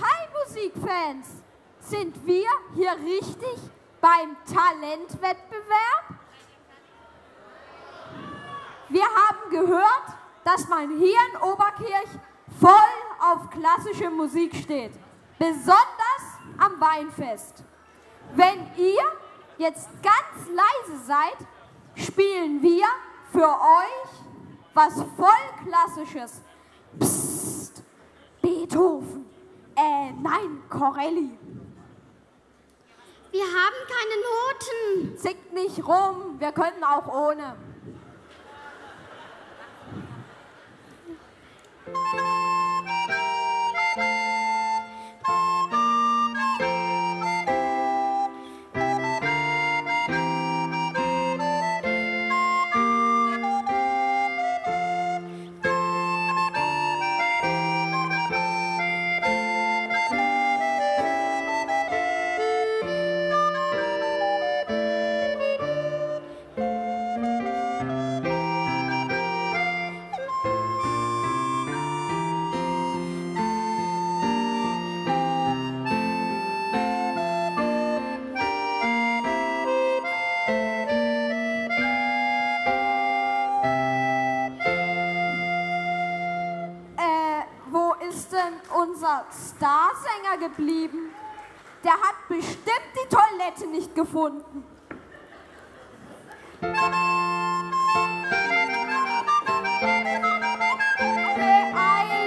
Hi Musikfans! Sind wir hier richtig beim Talentwettbewerb? Wir haben gehört, dass man hier in Oberkirch voll auf klassische Musik steht. Besonders am Weinfest. Wenn ihr jetzt ganz leise seid, spielen wir für euch was voll Klassisches. Psst, Beethoven. Äh, nein, Corelli. Wir haben keine Noten. Zickt nicht rum, wir können auch ohne. Unser Starsänger geblieben? Der hat bestimmt die Toilette nicht gefunden. Beeil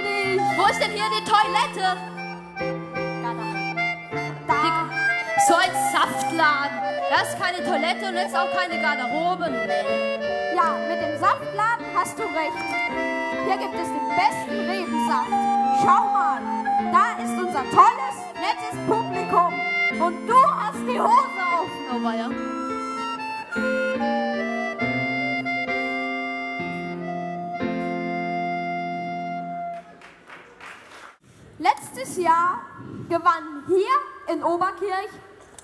dich! Wo ist denn hier die Toilette? Da. So ein Saftladen. Das ist keine Toilette und jetzt auch keine Garderoben. Ja, mit dem Saftladen hast du recht. Hier gibt es den besten Rebensaft. Schau mal, da ist unser tolles, nettes Publikum. Und du hast die Hose offen. Oh, weia. Letztes Jahr gewannen hier in Oberkirch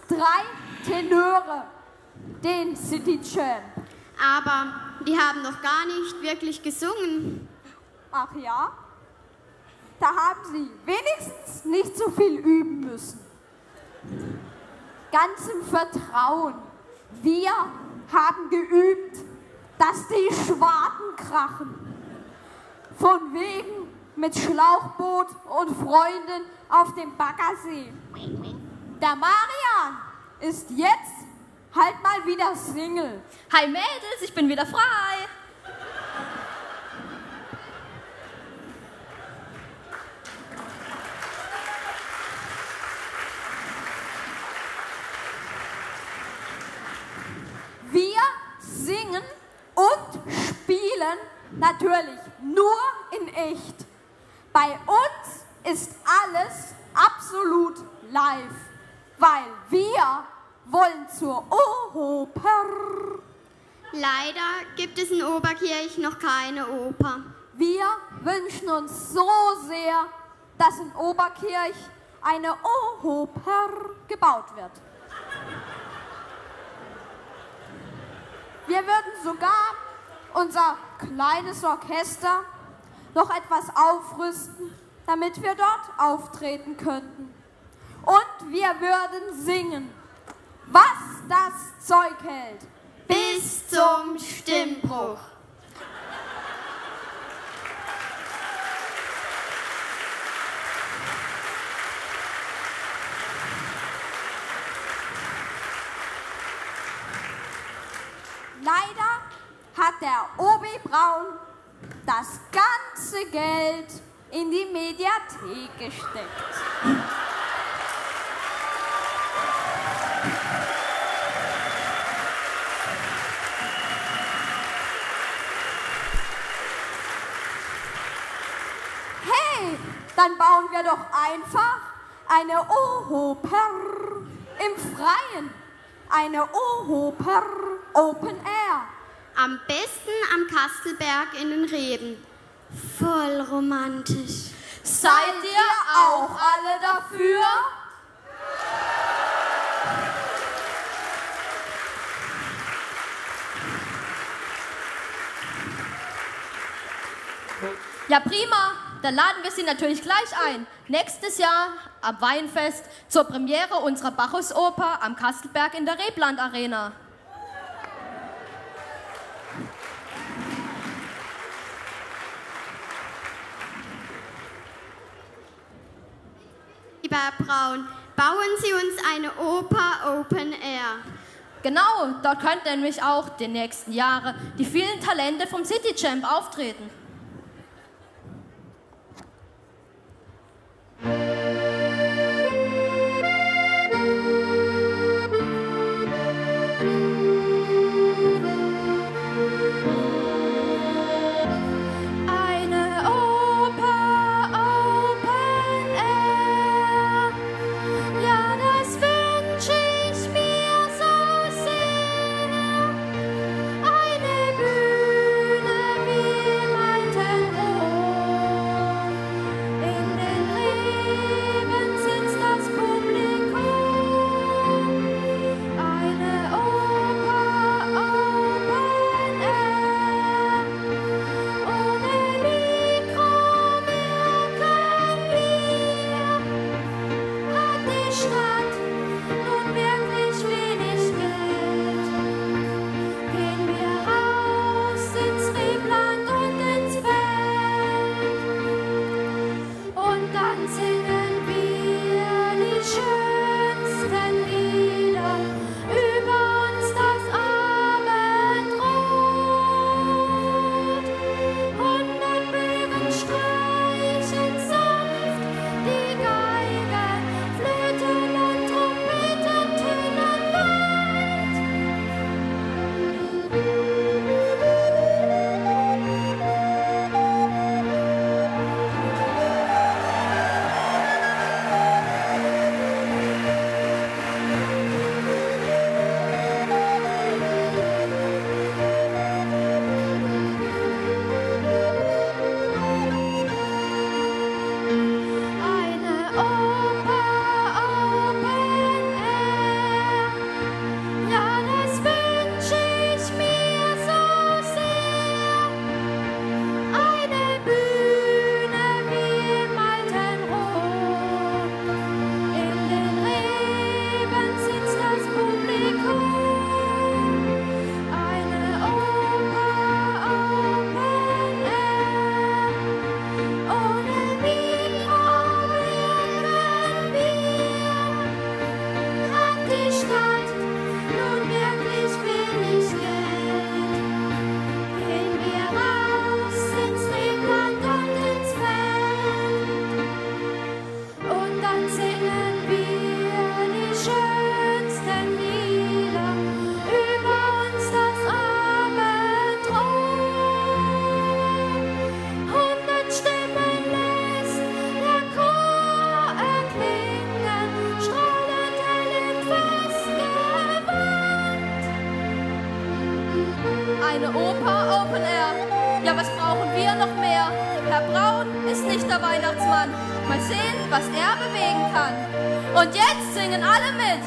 drei Tenöre den City Champ. Aber die haben noch gar nicht wirklich gesungen. Ach ja? Da haben sie wenigstens nicht so viel üben müssen. Ganz im Vertrauen. Wir haben geübt, dass die Schwarten krachen. Von wegen mit Schlauchboot und Freunden auf dem Baggersee. Der Marian ist jetzt halt mal wieder Single. Hi Mädels, ich bin wieder frei. Wir singen und spielen natürlich nur in echt. Bei uns ist alles absolut live, weil wir wollen zur Oper. Leider gibt es in Oberkirch noch keine Oper. Wir wünschen uns so sehr, dass in Oberkirch eine Oper gebaut wird. Wir würden sogar unser kleines Orchester noch etwas aufrüsten, damit wir dort auftreten könnten. Und wir würden singen, was das Zeug hält. Bis zum Stimmbruch. Leider hat der Obi Braun das ganze Geld in die Mediathek gesteckt. Hey, dann bauen wir doch einfach eine Oper im Freien. Eine Oper Open Air. Am besten am Kastelberg in den Reben. Voll romantisch. Seid ihr auch alle dafür? Ja, prima. Dann laden wir Sie natürlich gleich ein. Nächstes Jahr am Weinfest zur Premiere unserer Bacchus-Oper am Kastelberg in der Rebland Arena. Lieber Braun, bauen Sie uns eine Oper Open Air. Genau, dort könnten nämlich auch die nächsten Jahre die vielen Talente vom City Champ auftreten. nicht der Weihnachtsmann. Mal sehen, was er bewegen kann. Und jetzt singen alle mit.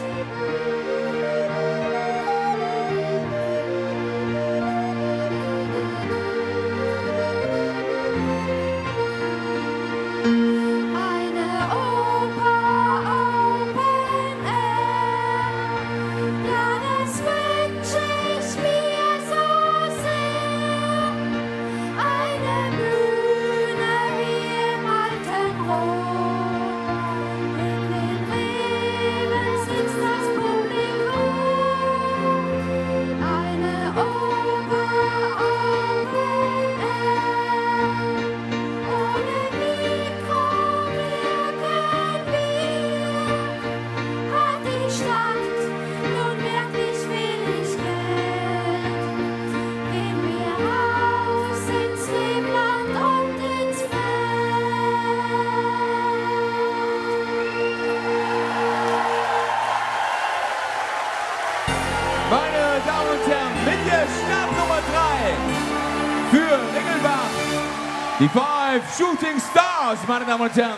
The Five Shooting Stars, meine Damen und Herren.